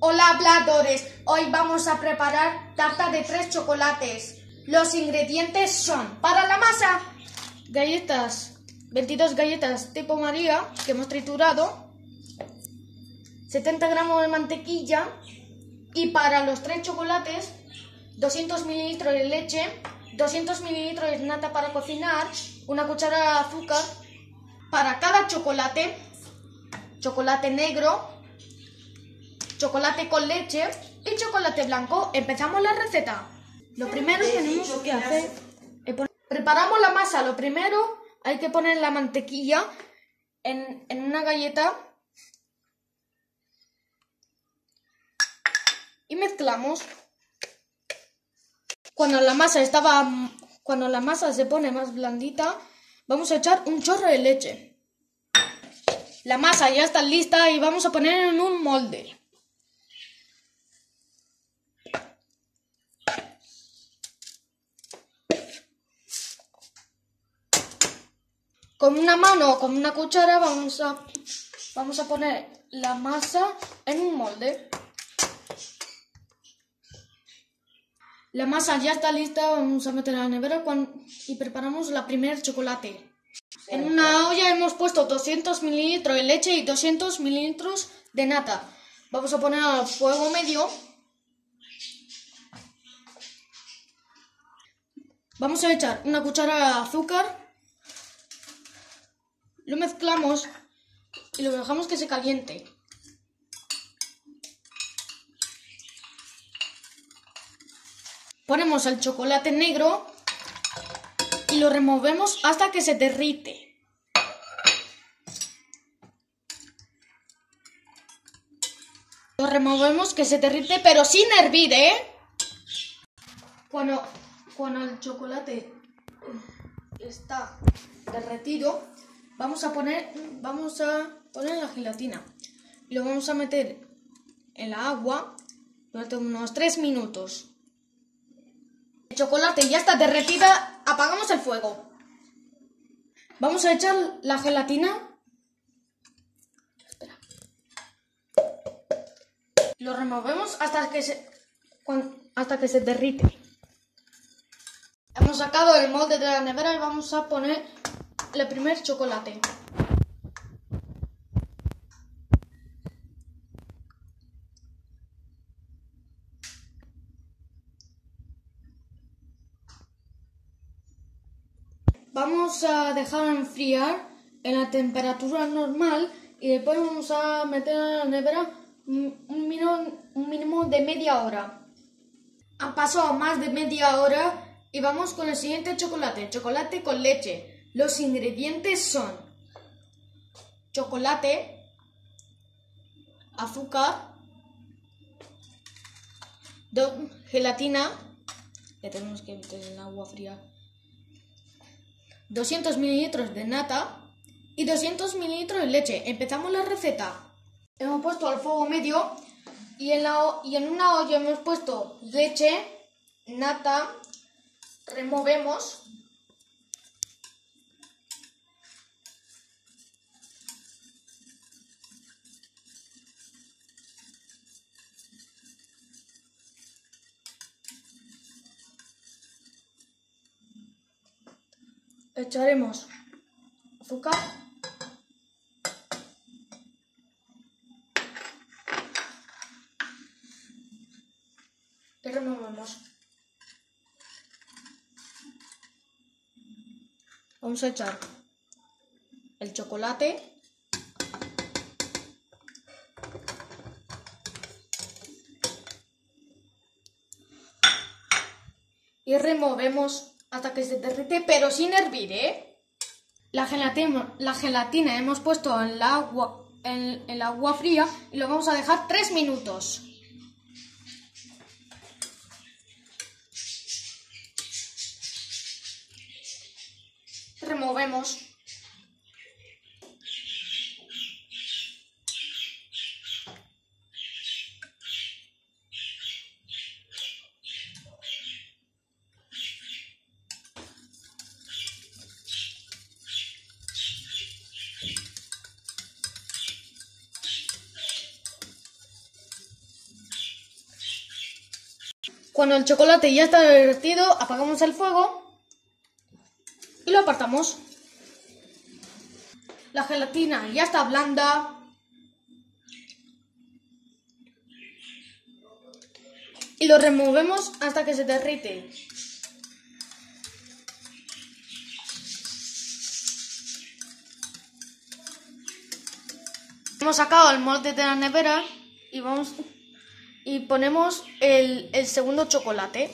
Hola habladores, hoy vamos a preparar tarta de tres chocolates. Los ingredientes son para la masa galletas, 22 galletas tipo María que hemos triturado, 70 gramos de mantequilla y para los tres chocolates 200 mililitros de leche, 200 mililitros de nata para cocinar, una cuchara de azúcar para cada chocolate, chocolate negro, chocolate con leche y chocolate blanco. Empezamos la receta. Lo primero que tenemos que hacer es poner... Preparamos la masa. Lo primero hay que poner la mantequilla en, en una galleta y mezclamos. Cuando la masa estaba, cuando la masa se pone más blandita, vamos a echar un chorro de leche. La masa ya está lista y vamos a poner en un molde. Con una mano o con una cuchara vamos a, vamos a poner la masa en un molde. La masa ya está lista, vamos a meter a la nevera y preparamos la primer chocolate. En una olla hemos puesto 200 mililitros de leche y 200 mililitros de nata. Vamos a poner al fuego medio. Vamos a echar una cuchara de azúcar lo mezclamos y lo dejamos que se caliente. Ponemos el chocolate negro y lo removemos hasta que se derrite. Lo removemos que se derrite, pero sin hervir, ¿eh? Cuando, cuando el chocolate está derretido, Vamos a poner, vamos a poner la gelatina lo vamos a meter en la agua durante unos 3 minutos. El chocolate ya está derretida, apagamos el fuego. Vamos a echar la gelatina. Espera. Lo removemos hasta que se, hasta que se derrite. Hemos sacado el molde de la nevera y vamos a poner el primer chocolate. Vamos a dejar enfriar en la temperatura normal y después vamos a meter en la nevera un mínimo, un mínimo de media hora. Han pasado más de media hora y vamos con el siguiente chocolate, chocolate con leche. Los ingredientes son chocolate, azúcar, gelatina, ya tenemos que meter en agua fría, 200 mililitros de nata y 200 mililitros de leche. Empezamos la receta. Hemos puesto al fuego medio y en una olla hemos puesto leche, nata, removemos echaremos azúcar y removemos. Vamos a echar el chocolate y removemos hasta que se derrite, pero sin hervir, ¿eh? La gelatina, la gelatina hemos puesto en el agua, en, el agua fría y lo vamos a dejar 3 minutos. Removemos. Cuando el chocolate ya está derretido, apagamos el fuego y lo apartamos. La gelatina ya está blanda. Y lo removemos hasta que se derrite. Hemos sacado el molde de la nevera y vamos y ponemos el, el segundo chocolate.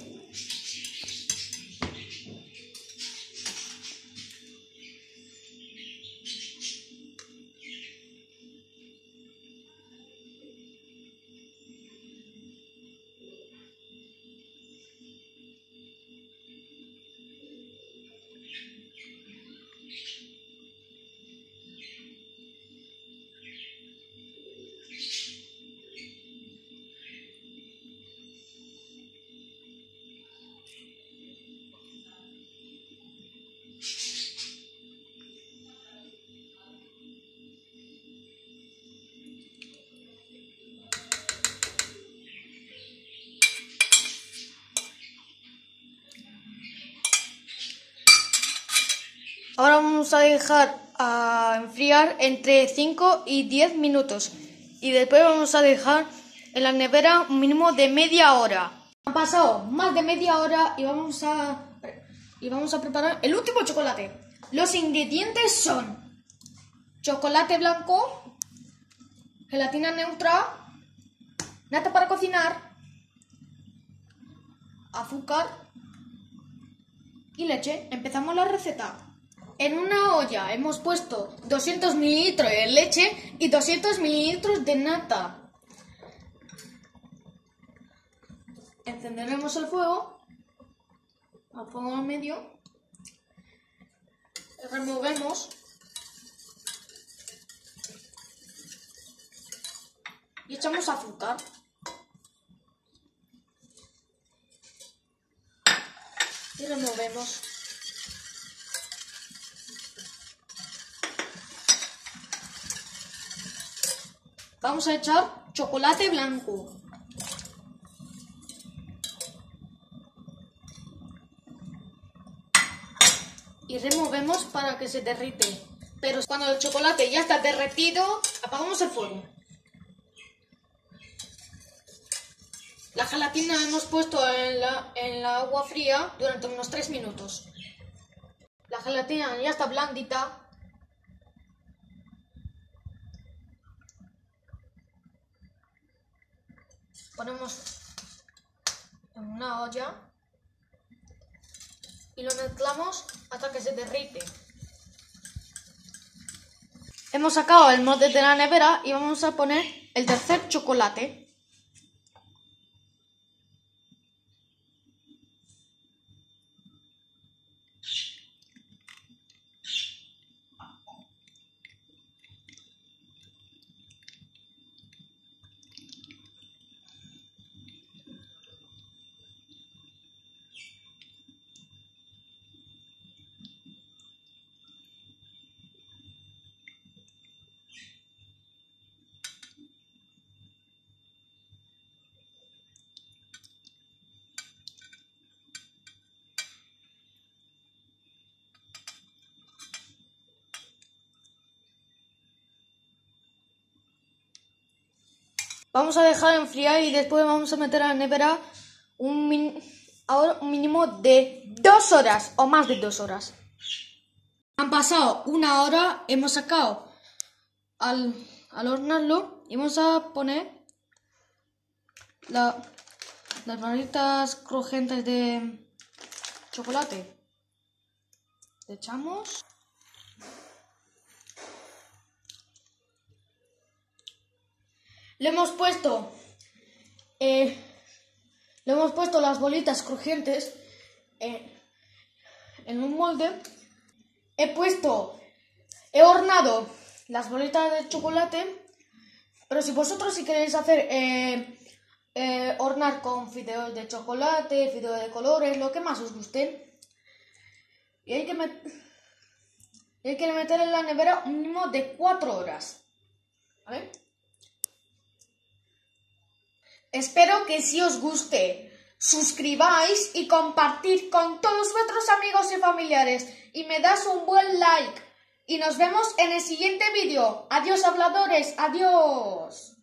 Ahora vamos a dejar a enfriar entre 5 y 10 minutos y después vamos a dejar en la nevera un mínimo de media hora. Han pasado más de media hora y vamos a y vamos a preparar el último chocolate. Los ingredientes son chocolate blanco, gelatina neutra, nata para cocinar, azúcar y leche. Empezamos la receta. En una olla hemos puesto 200 mililitros de leche y 200 mililitros de nata. Encenderemos el fuego, al fuego medio, removemos y echamos azúcar. Y removemos. Vamos a echar chocolate blanco. Y removemos para que se derrite. Pero cuando el chocolate ya está derretido, apagamos el fuego. La gelatina hemos puesto en la, en la agua fría durante unos 3 minutos. La gelatina ya está blandita ponemos en una olla y lo mezclamos hasta que se derrite. Hemos sacado el molde de la nevera y vamos a poner el tercer chocolate. Vamos a dejar enfriar y después vamos a meter a la nevera un, ahora un mínimo de dos horas o más de dos horas. Han pasado una hora, hemos sacado al, al hornarlo y vamos a poner las barritas crujientes de chocolate. Le echamos. Le hemos puesto. Eh, le hemos puesto las bolitas crujientes eh, en un molde. He puesto. He hornado las bolitas de chocolate. Pero si vosotros si queréis hacer. Eh, hornar con fideos de chocolate, fideos de colores, lo que más os guste. Y hay que, hay que meter en la nevera un mínimo de 4 horas. ¿Vale? Espero que sí os guste. suscribáis y compartir con todos vuestros amigos y familiares y me das un buen like. Y nos vemos en el siguiente vídeo. Adiós habladores, adiós.